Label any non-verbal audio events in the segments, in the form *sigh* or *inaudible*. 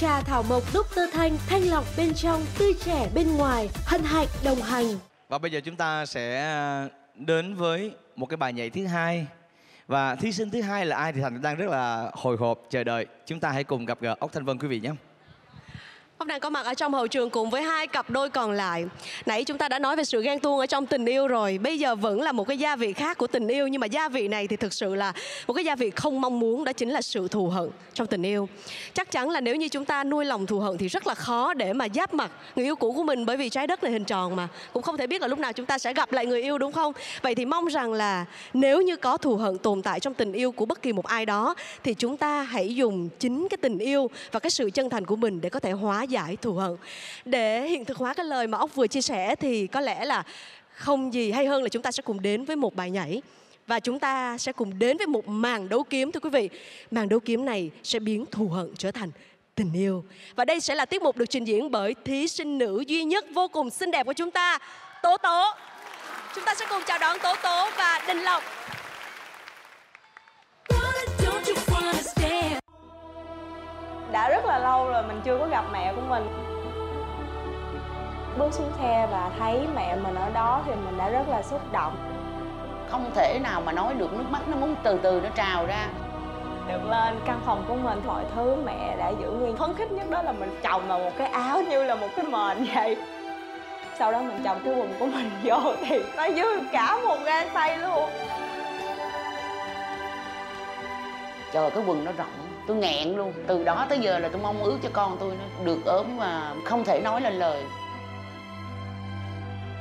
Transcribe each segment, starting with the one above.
Trà thảo mộc Dr. Thanh, thanh lọc bên trong, tươi trẻ bên ngoài, hân hạnh đồng hành. Và bây giờ chúng ta sẽ à, đến với một cái bài nhảy thứ hai và thí sinh thứ hai là ai thì thành đang rất là hồi hộp chờ đợi chúng ta hãy cùng gặp gỡ ốc thanh vân quý vị nhé Hôm nay có mặt ở trong hậu trường cùng với hai cặp đôi còn lại. Nãy chúng ta đã nói về sự ghen tuông ở trong tình yêu rồi. Bây giờ vẫn là một cái gia vị khác của tình yêu, Nhưng mà gia vị này thì thực sự là một cái gia vị không mong muốn, Đó chính là sự thù hận trong tình yêu. Chắc chắn là nếu như chúng ta nuôi lòng thù hận Thì rất là khó để mà giáp mặt người yêu cũ của mình Bởi vì trái đất là hình tròn mà. Cũng không thể biết là lúc nào chúng ta sẽ gặp lại người yêu, đúng không? Vậy thì mong rằng là nếu như có thù hận tồn tại trong tình yêu của bất kỳ một ai đó, Thì chúng ta hãy dùng chính cái tình yêu và cái sự chân thành của mình Để có thể hóa giải thù hận. Để hiện thực hóa cái lời mà ốc vừa chia sẻ thì có lẽ là không gì hay hơn là chúng ta sẽ cùng đến với một bài nhảy. Và chúng ta sẽ cùng đến với một màn đấu kiếm, thưa quý vị. Màn đấu kiếm này sẽ biến thù hận trở thành tình yêu. Và đây sẽ là tiết mục được trình diễn bởi thí sinh nữ duy nhất vô cùng xinh đẹp của chúng ta, tố tố. Chúng ta sẽ cùng chào đón tố tố và đình lộc. Đã rất là lâu rồi mình chưa có gặp mẹ của mình. Bước xuống xe và thấy mẹ mình ở đó thì mình đã rất là xúc động. Không thể nào mà nói được nước mắt nó muốn từ từ nó trào ra. Được lên căn phòng của mình mọi thứ mẹ đã giữ nguyên. Phấn khích nhất đó là mình chồng vào một cái áo như là một cái mền vậy. Sau đó mình chồng cái quần của mình vô thì nó dư cả một gang tay luôn. Trời cái quần nó rộng tôi nghẹn luôn. Từ đó tới giờ là tôi mong ước cho con tôi nó được ốm và không thể nói lên lời.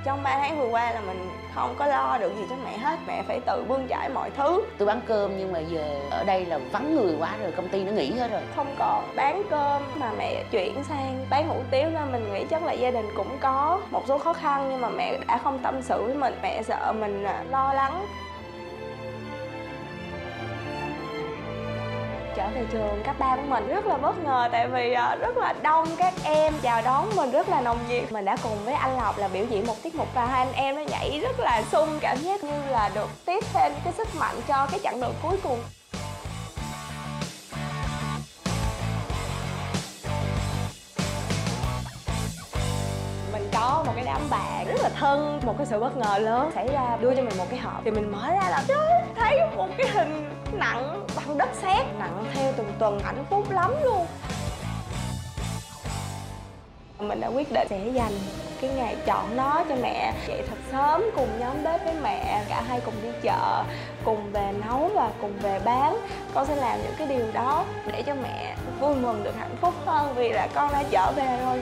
Trong 3 tháng vừa qua là mình không có lo được gì cho mẹ hết. Mẹ phải tự bươn chải mọi thứ. Tôi bán cơm nhưng mà giờ ở đây là vắng người quá rồi công ty nó nghỉ hết rồi. Không còn bán cơm mà mẹ chuyển sang bán hủ tiếu nên mình nghĩ chắc là gia đình cũng có một số khó khăn nhưng mà mẹ đã không tâm sự với mình. Mẹ sợ mình à, lo lắng trở về trường cấp ba của mình. Rất là bất ngờ, tại vì ờ, rất là đông các em chào đón mình, rất là nồng nhiệt. Mình đã cùng với anh lộc là biểu diễn một tiết mục và hai anh em nó nhảy rất là sung, cảm giác như là được tiếp thêm cái sức mạnh cho cái chặng đường cuối cùng. Mình có một cái đám bạn rất là thân, một cái sự bất ngờ lớn xảy ra, đưa cho mình một cái hộp. Thì mình mở ra là trời thấy một cái hình nặng đất sét nặng theo từng tuần hạnh phúc lắm luôn. Mình đã quyết định sẽ dành cái ngày chọn nó cho mẹ, dậy thật sớm cùng nhóm bếp với mẹ, cả hai cùng đi chợ, cùng về nấu và cùng về bán. Con sẽ làm những cái điều đó để cho mẹ vui mừng được hạnh phúc hơn vì là con đã trở về rồi.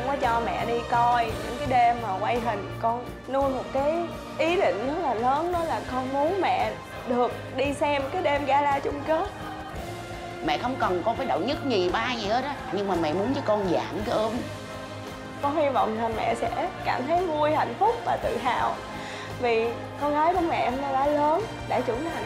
Không có cho mẹ đi coi những cái đêm mà quay hình. Con nuôi một cái ý định rất là lớn đó là con muốn mẹ được đi xem cái đêm gala chung kết. Mẹ không cần con phải đậu nhất nhì ba gì hết á nhưng mà mẹ muốn cho con giảm cái ốm. Con hy vọng là mẹ sẽ cảm thấy vui hạnh phúc và tự hào vì con gái của mẹ em đã lớn đã trưởng thành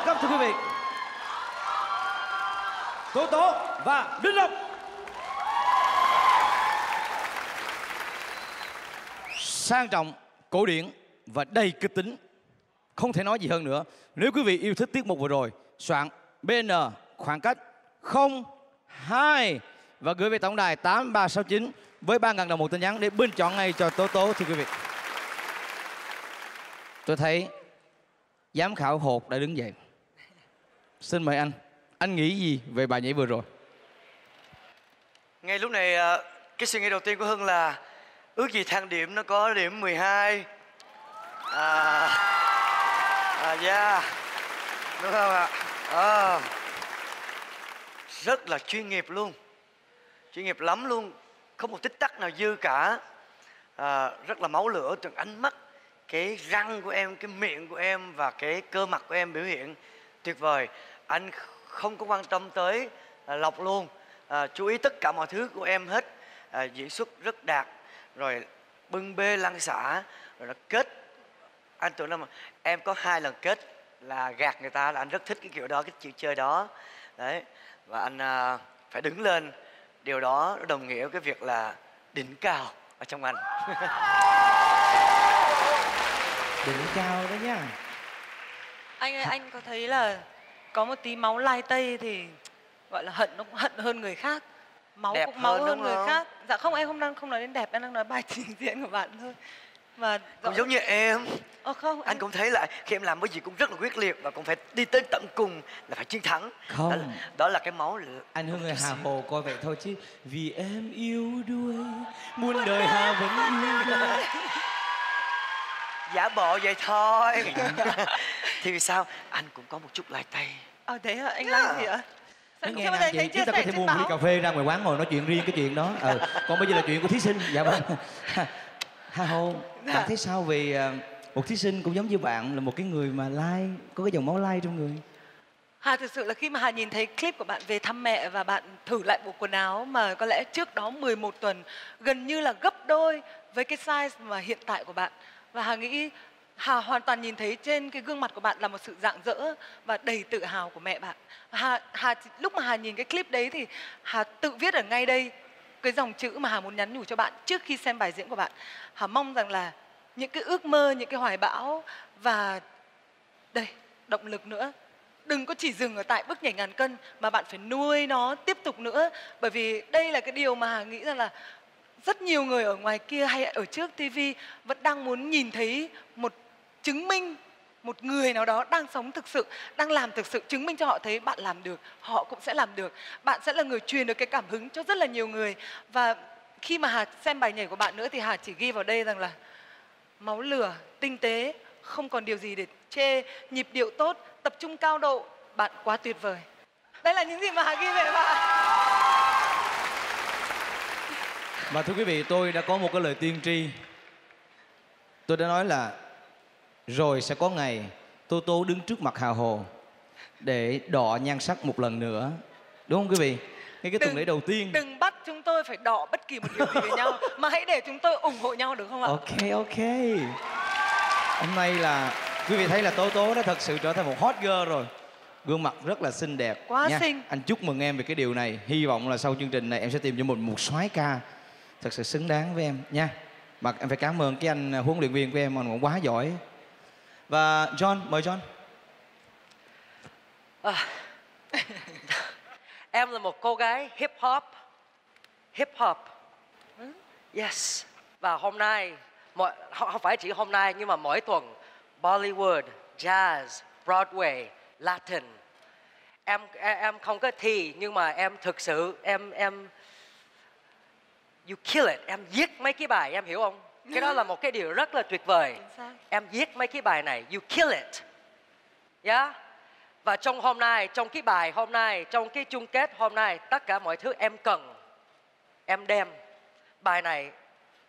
đẳng cấp thưa quý vị tố tố và đinh lộc sang trọng, cổ điển và đầy kịch tính không thể nói gì hơn nữa nếu quý vị yêu thích tiết mục vừa rồi, soạn bn khoảng cách 02 và gửi về tổng đài 8369 với 3.000 đồng một tin nhắn để bình chọn ngay cho Tố Tố, thưa quý vị. Tôi thấy giám khảo hột đã đứng dậy. Xin mời anh. Anh nghĩ gì về bài nhảy vừa rồi? Ngay lúc này à, cái suy nghĩ đầu tiên của Hưng là ước gì thang điểm nó có điểm 12 À À yeah. Đúng không ạ? À, rất là chuyên nghiệp luôn. Chuyên nghiệp lắm luôn. Không một tích tắc nào dư cả. À, Rất là máu lửa từng ánh mắt Cái răng của em, cái miệng của em Và cái cơ mặt của em biểu hiện. Tuyệt vời. Anh không có quan tâm tới à, lọc luôn. À, Chú ý tất cả mọi thứ của em hết. À, Diễn xuất rất đạt. Rồi bưng bê lăn xả Rồi nó kết. Anh tưởng là mà em có hai lần kết là gạt người ta là anh rất thích cái kiểu đó cái chịu chơi đó. Đấy. Và anh à, phải đứng lên. Điều đó nó đồng nghĩa với cái việc là đỉnh cao ở trong anh. *laughs* Đỉnh cao đó nha anh ơi anh có thấy là có một tí máu lai tây thì gọi là hận nó cũng hận hơn người khác. Máu Đẹp cũng máu hơn, hơn, người không? khác. Dạ không em không đang không nói đến đẹp em đang nói bài *laughs* trình diễn của bạn thôi. Và cũng giống như em. Ờ, không anh cũng thấy là khi em làm cái gì cũng rất là quyết liệt và cũng phải đi tới tận cùng là phải chiến thắng. Không. đó, là- đó là cái máu lửa Anh Hưng ơi, Hà Hồ coi vậy thôi chứ Vì em yêu đuôi Muôn đời Hà vẫn yêu đuôi giả bộ vậy thôi. *laughs* Thì vì sao? Anh cũng có một chút lai tay. Ờ thế hả anh làm gì ạ Sao- nghe chị, thấy chúng ta có thể mua một ly cà phê ra ngoài quán ngồi nói chuyện riêng cái chuyện đó. Ờ. *laughs* Còn bây giờ là chuyện của thí sinh. Dạ vâng. *laughs* Hà Hồ, Dạ. bạn thấy sao về ờ, một thí sinh cũng giống như bạn là một cái người mà lai Có cái dòng máu lai trong người Hà thực sự là khi mà Hà nhìn thấy clip của bạn về thăm mẹ và bạn thử lại bộ quần áo mà có lẽ trước đó 11 tuần gần như là gấp đôi với cái size mà hiện tại của bạn và Hà nghĩ Hà hoàn toàn nhìn thấy trên cái gương mặt của bạn là một sự rạng rỡ và đầy tự hào của mẹ bạn. Hà, Hà lúc mà Hà nhìn cái clip đấy thì Hà tự viết ở ngay đây cái dòng chữ mà Hà muốn nhắn nhủ cho bạn trước khi xem bài diễn của bạn. Hà mong rằng là những cái ước mơ, những cái hoài bão và đây động lực nữa đừng có chỉ dừng ở tại bước nhảy ngàn cân mà bạn phải nuôi nó tiếp tục nữa. Bởi vì đây là cái điều mà Hà nghĩ rằng là rất nhiều người ở ngoài kia hay ở trước TV vẫn đang muốn nhìn thấy một chứng minh, một người nào đó đang sống thực sự, đang làm thực sự chứng minh cho họ thấy bạn làm được, họ cũng sẽ làm được. Bạn sẽ là người truyền được cái cảm hứng cho rất là nhiều người. Và khi mà Hà xem bài nhảy của bạn nữa thì Hà chỉ ghi vào đây rằng là, máu lửa, tinh tế, không còn điều gì để chê, nhịp điệu tốt tập trung cao độ bạn quá tuyệt vời. Đây là những gì mà hà ghi về bạn. Và thưa quý vị, tôi đã có một cái lời tiên tri. Tôi đã nói là Rồi sẽ có ngày Tô Tô đứng trước mặt Hà Hồ Để đọ nhan sắc một lần nữa. Đúng không quý vị? Ngay cái tuần lễ đầu tiên. đừng bắt chúng tôi phải đọ bất kỳ một điều gì với nhau mà hãy để chúng tôi ủng hộ nhau được không ạ? Ok ok. Hôm nay là quý vị thấy là Tố Tố đã thật sự trở thành một hot girl rồi Gương mặt rất là xinh đẹp Quá nha. xinh. Anh chúc mừng em về cái điều này Hy vọng là sau chương trình này em sẽ tìm cho mình một soái ca Thật sự xứng đáng với em nha Mà em phải cảm ơn cái anh huấn luyện viên của em Anh cũng quá giỏi Và John, mời John *laughs* Em là một cô gái hip hop. Hip hop. Yes. Và hôm nay, mọi, không phải chỉ hôm nay nhưng mà mỗi tuần Bollywood, Jazz, Broadway, Latin. Em em, không có thi nhưng mà em thực sự em em you kill it. Em viết mấy cái bài em hiểu không? Cái đó là một cái điều rất là tuyệt vời. Em viết mấy cái bài này, you kill it. Yeah. Và trong hôm nay, trong cái bài hôm nay, trong cái chung kết hôm nay, tất cả mọi thứ em cần, em đem. Bài này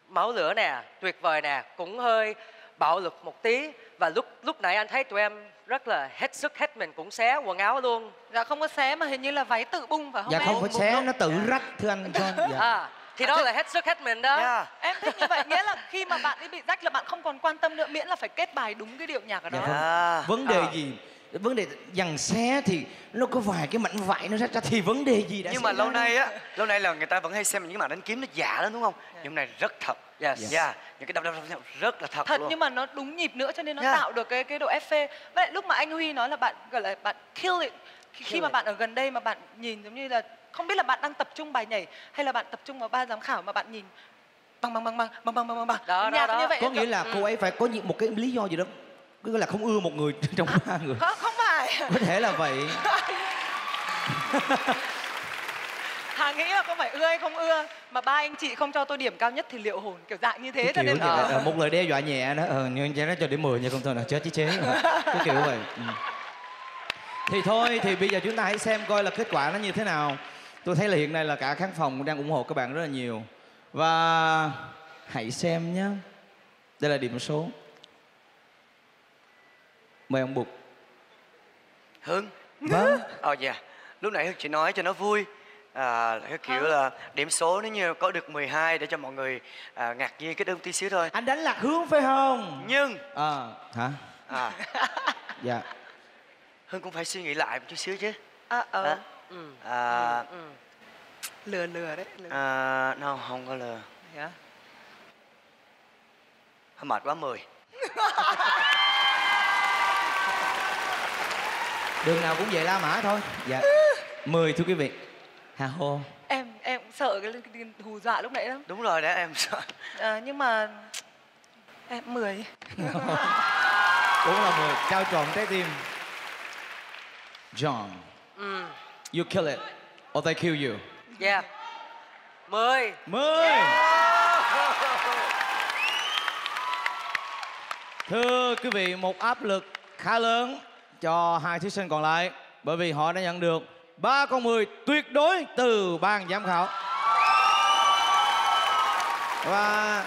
máu lửa nè, tuyệt vời nè, cũng hơi bạo lực một tí. Và lúc lúc nãy anh thấy tụi em rất là hết sức hết mình cũng xé quần áo luôn. dạ không có xé mà hình như là váy tự bung phải không Dạ em không phải xé, nó tự rách thưa anh John dạ. À, thì đó là hết sức hết mình đó. yeah. em thích như vậy nghĩa là khi mà bạn ấy bị rách là bạn không còn quan tâm nữa miễn là phải kết bài đúng cái điệu nhạc ở đó Dạ vâng. À. Vấn đề À. gì vấn đề dằn xé thì nó có vài cái mảnh vải nó rách ra thì vấn đề gì đã nhưng mà lâu ra? nay á lâu nay là người ta vẫn hay xem những cái màn đánh kiếm nó giả lắm đúng không? Nhưng này rất thật. Yes. yeah. những cái đập đập đập rất là thật, thật luôn. nhưng mà nó đúng nhịp nữa cho nên nó Yeah. tạo được cái cái độ ép phê. Vậy lúc mà anh huy nói là bạn gọi là bạn kill it khi, khi mà bạn ở gần đây mà bạn nhìn giống như là không biết là bạn đang tập trung bài nhảy hay là bạn tập trung vào ba giám khảo mà bạn nhìn bằng bằng bằng bằng bằng bằng bằng bằng. Đó, đó, nhạc đó. như vậy có nghĩa là cô ấy phải có những một cái lý do gì đó cứ là không ưa một người *laughs* trong ba người. không, không phải. Có thể là vậy. *laughs* Hà nghĩ là không phải ưa hay không ưa mà ba anh chị không cho tôi điểm cao nhất thì liệu hồn kiểu dạng như thế cái cho nên là một lời đe dọa nhẹ đó ờ nhưng nó cho điểm 10 nha không thôi là chết chứ chế. Cái kiểu vậy. Ừ. thì thôi thì bây giờ chúng ta hãy xem coi là kết quả nó như thế nào. Tôi thấy là hiện nay là cả khán phòng đang ủng hộ các bạn rất là nhiều. Và hãy xem nhé đây là điểm số mời ông bục hưng vâng. Ờ dạ. Lúc nãy hưng chỉ nói cho nó vui. À, cái kiểu là điểm số nếu như có được 12 để cho mọi người à, ngạc nhiên cái đơn tí xíu thôi. Anh đánh lạc hướng phải không? Nhưng. À hả? À, *laughs* dạ. Hưng cũng phải suy nghĩ lại một chút xíu chứ. À, ờ, à, Ừ. à, Ừ. lừa lừa đấy lừa. à, no, không có lừa. Á? Hơi mệt quá 10 *laughs* đường nào cũng về la mã thôi. Dạ. Mười thưa quý vị. Hà hô. Em em cũng sợ cái, cái hù dọa lúc nãy lắm. Đúng rồi đấy em sợ. À, nhưng mà em mười. Cũng là mười. Trao trọn trái tim. John. Ừ. you kill it or they kill you. Yeah. Mười. mười. Thưa quý vị một áp lực khá lớn cho hai thí sinh còn lại bởi vì họ đã nhận được ba con mười tuyệt đối từ ban giám khảo. Và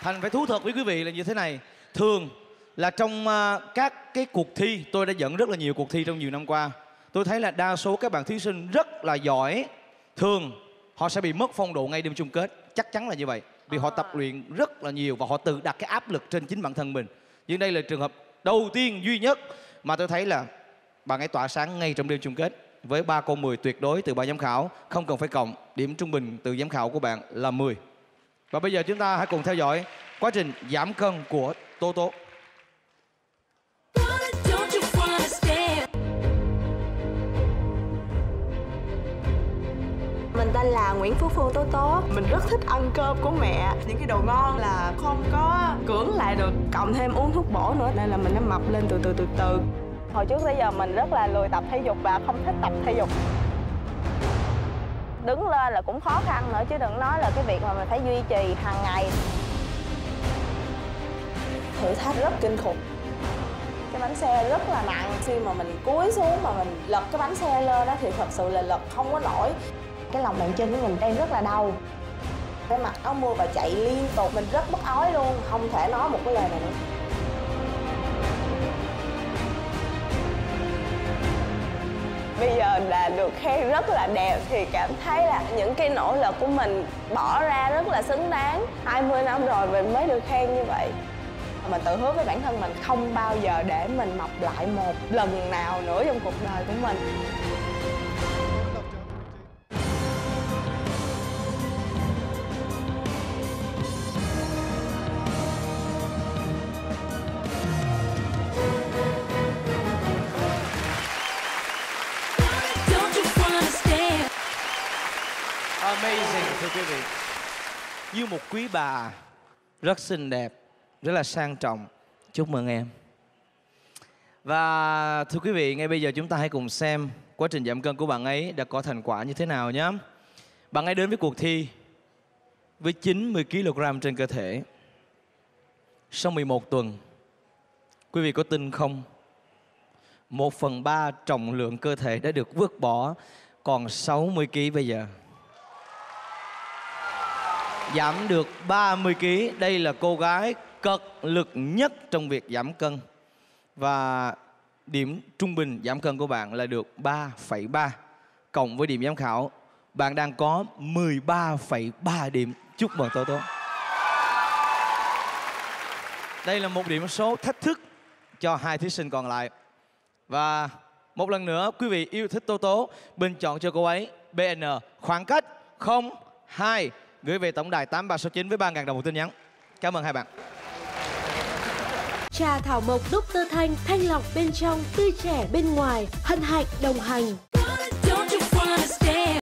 thành phải thú thật với quý vị là như thế này thường là trong à, các cái cuộc thi tôi đã dẫn rất là nhiều cuộc thi trong nhiều năm qua tôi thấy là đa số các bạn thí sinh rất là giỏi thường họ sẽ bị mất phong độ ngay đêm chung kết chắc chắn là như vậy vì họ tập luyện rất là nhiều và họ tự đặt cái áp lực trên chính bản thân mình. Nhưng đây là trường hợp đầu tiên duy nhất mà tôi thấy là bạn ấy tỏa sáng ngay trong đêm chung kết với ba con 10 tuyệt đối từ ban giám khảo, không cần phải cộng điểm trung bình từ giám khảo của bạn là 10 và bây giờ chúng ta hãy cùng theo dõi quá trình giảm cân của Tô Tô. Tên là Nguyễn Phú Phương Tố Tố. Mình rất thích ăn cơm của mẹ. Những cái đồ ngon là không có cưỡng lại được. Cộng thêm uống thuốc bổ nữa. Nên là mình đã mập lên từ từ từ từ. Hồi trước tới giờ mình rất là lười tập thể dục và không thích tập thể dục. Đứng lên là cũng khó khăn nữa, chứ đừng nói là cái việc mà mình phải duy trì hàng ngày. Thử thách rất kinh khủng. Cái bánh xe rất là nặng. Khi mà mình cúi xuống mà mình lật cái bánh xe lên đó thì thật sự là lật không có nổi cái lòng bàn chân của mình đang rất là đau. Phải mặc áo mưa và chạy liên tục mình rất bất ói luôn không thể nói một cái lời nào nữa. Bây giờ là được khen rất là đẹp thì cảm thấy là những cái nỗ lực của mình bỏ ra rất là xứng đáng. 20 năm rồi mình mới được khen như vậy. Mình tự hứa với bản thân mình không bao giờ để mình mập lại một lần nào nữa trong cuộc đời của mình thưa quý vị, Như một quý bà Rất xinh đẹp, Rất là sang trọng. Chúc mừng em. Và thưa quý vị, Ngay bây giờ chúng ta hãy cùng xem Quá trình giảm cân của bạn ấy đã có thành quả như thế nào nhé. Bạn ấy đến với cuộc thi Với 90 kg trên cơ thể Sau 11 tuần. Quý vị có tin không? Một phần ba trọng lượng cơ thể đã được vứt bỏ, còn 60 kg bây giờ giảm được 30 kg. Đây là cô gái cật lực nhất trong việc giảm cân. Và điểm trung bình giảm cân của bạn là được 3,3 cộng với điểm giám khảo bạn đang có 13,3 điểm. Chúc mừng Tố Tố. Đây là một điểm số thách thức cho hai thí sinh còn lại. Và một lần nữa quý vị yêu thích Tố Tố Bình chọn cho cô ấy BN khoảng cách 02 Gửi về tổng đài 8369 với 3.000 đồng một tin nhắn Cảm ơn hai bạn Trà thảo mộc Dr. Thanh thanh lọc bên trong, tươi trẻ bên ngoài, hân hạnh đồng hành.